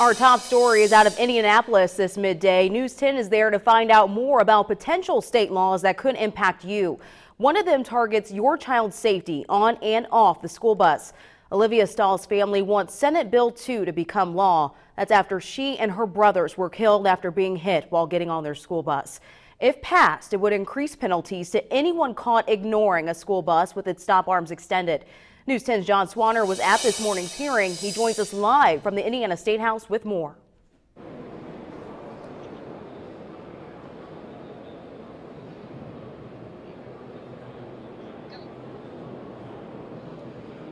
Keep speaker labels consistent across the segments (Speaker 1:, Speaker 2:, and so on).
Speaker 1: Our top story is out of Indianapolis this midday. News 10 is there to find out more about potential state laws that could impact you. One of them targets your child's safety on and off the school bus. Alivia Stahl's family wants Senate Bill 2 to become law. That's after she and her brothers were killed after being hit while getting on their school bus. If passed, it would increase penalties to anyone caught ignoring a school bus with its stop arms extended. News 10's John Swanner was at this morning's hearing. He joins us live from the Indiana State House with more.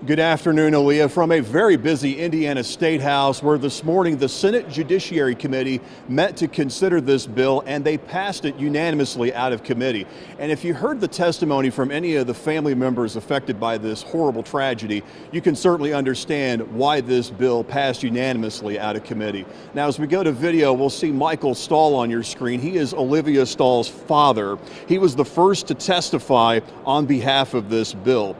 Speaker 2: Good afternoon, Aaliyah, from a very busy Indiana State House where this morning the Senate Judiciary Committee met to consider this bill and they passed it unanimously out of committee. And if you heard the testimony from any of the family members affected by this horrible tragedy, you can certainly understand why this bill passed unanimously out of committee. Now, as we go to video, we'll see Michael Stahl on your screen. He is Alivia Stahl's father. He was the first to testify on behalf of this bill.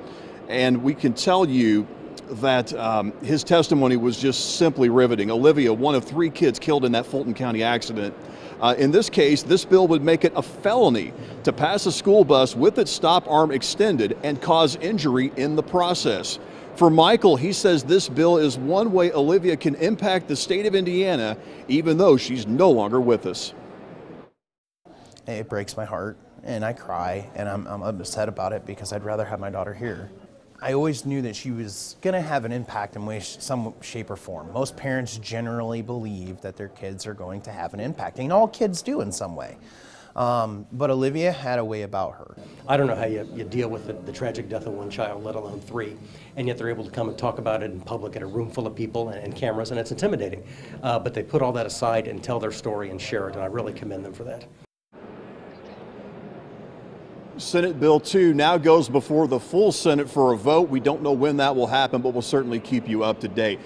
Speaker 2: And we can tell you that um, his testimony was just simply riveting. Alivia, one of three kids killed in that Fulton County accident. Uh, in this case, this bill would make it a felony to pass a school bus with its stop arm extended and cause injury in the process. For Michael, he says this bill is one way Alivia can impact the state of Indiana, even though she's no longer with us.
Speaker 3: It breaks my heart, and I cry, and I'm, I'm upset about it because I'd rather have my daughter here. I always knew that she was going to have an impact in way, some shape or form. Most parents generally believe that their kids are going to have an impact, and all kids do in some way. Um, but Alivia had a way about her.
Speaker 4: I don't know how you, you deal with the, the, tragic death of one child, let alone three, and yet they're able to come and talk about it in public at a room full of people and, and cameras, and it's intimidating. Uh, but they put all that aside and tell their story and share it, and I really commend them for that.
Speaker 2: Senate Bill 2 now goes before the full Senate for a vote. We don't know when that will happen, but we'll certainly keep you up to date.